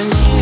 alone